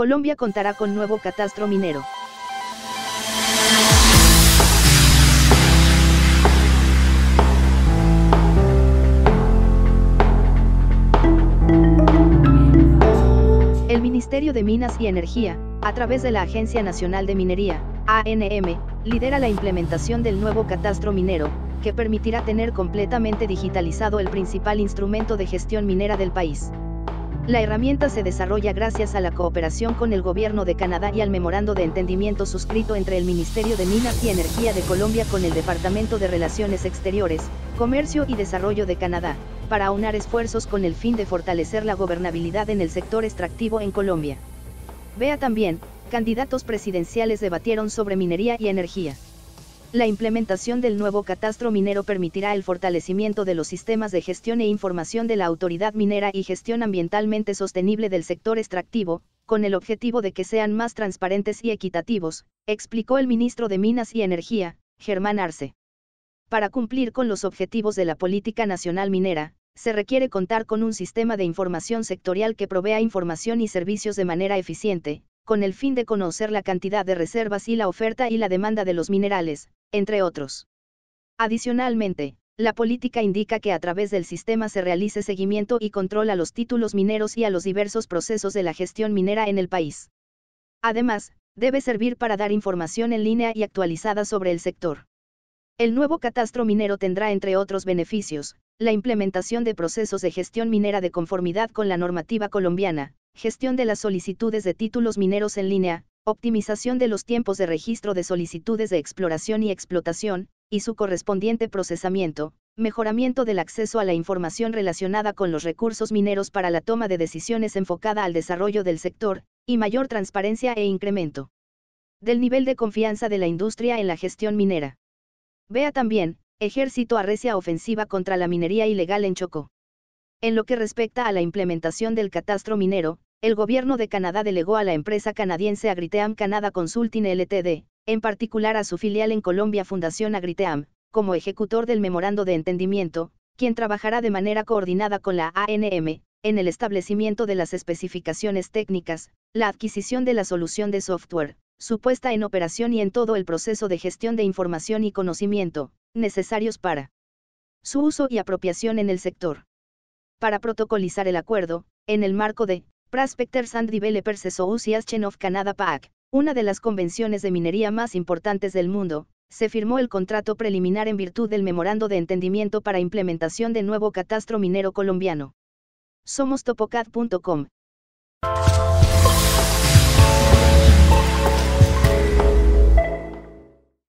Colombia contará con nuevo catastro minero. El Ministerio de Minas y Energía, a través de la Agencia Nacional de Minería, ANM, lidera la implementación del nuevo catastro minero, que permitirá tener completamente digitalizado el principal instrumento de gestión minera del país. La herramienta se desarrolla gracias a la cooperación con el Gobierno de Canadá y al memorando de entendimiento suscrito entre el Ministerio de Minas y Energía de Colombia con el Departamento de Relaciones Exteriores, Comercio y Desarrollo de Canadá, para aunar esfuerzos con el fin de fortalecer la gobernabilidad en el sector extractivo en Colombia. Vea también, candidatos presidenciales debatieron sobre minería y energía. La implementación del nuevo catastro minero permitirá el fortalecimiento de los sistemas de gestión e información de la autoridad minera y gestión ambientalmente sostenible del sector extractivo, con el objetivo de que sean más transparentes y equitativos, explicó el ministro de Minas y Energía, Germán Arce. Para cumplir con los objetivos de la política nacional minera, se requiere contar con un sistema de información sectorial que provea información y servicios de manera eficiente, con el fin de conocer la cantidad de reservas y la oferta y la demanda de los minerales, entre otros. Adicionalmente, la política indica que a través del sistema se realice seguimiento y control a los títulos mineros y a los diversos procesos de la gestión minera en el país. Además, debe servir para dar información en línea y actualizada sobre el sector. El nuevo catastro minero tendrá entre otros beneficios, la implementación de procesos de gestión minera de conformidad con la normativa colombiana, gestión de las solicitudes de títulos mineros en línea, optimización de los tiempos de registro de solicitudes de exploración y explotación, y su correspondiente procesamiento, mejoramiento del acceso a la información relacionada con los recursos mineros para la toma de decisiones enfocada al desarrollo del sector, y mayor transparencia e incremento del nivel de confianza de la industria en la gestión minera. Vea también, Ejército arrecia ofensiva contra la minería ilegal en Chocó. En lo que respecta a la implementación del catastro minero, el gobierno de Canadá delegó a la empresa canadiense Agriteam Canada Consulting Ltd., en particular a su filial en Colombia Fundación Agriteam, como ejecutor del memorando de entendimiento, quien trabajará de manera coordinada con la ANM, en el establecimiento de las especificaciones técnicas, la adquisición de la solución de software, su puesta en operación y en todo el proceso de gestión de información y conocimiento, necesarios para su uso y apropiación en el sector. Para protocolizar el acuerdo, en el marco de Prospectors and Developers Association of Canada PAC, una de las convenciones de minería más importantes del mundo, se firmó el contrato preliminar en virtud del memorando de entendimiento para implementación del nuevo catastro minero colombiano. Somos topocad.com,